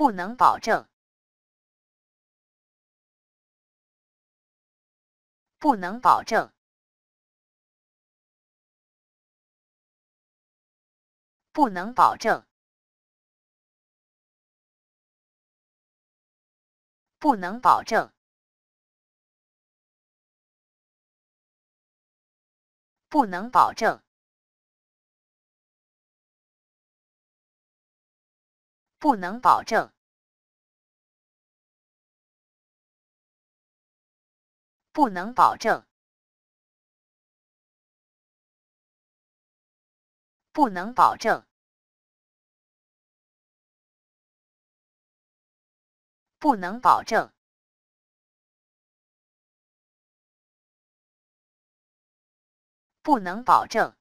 不能保证，不能保证，不能保证，不能保证，不能保证。不能保证，不能保证，不能保证，不能保证，不能保证。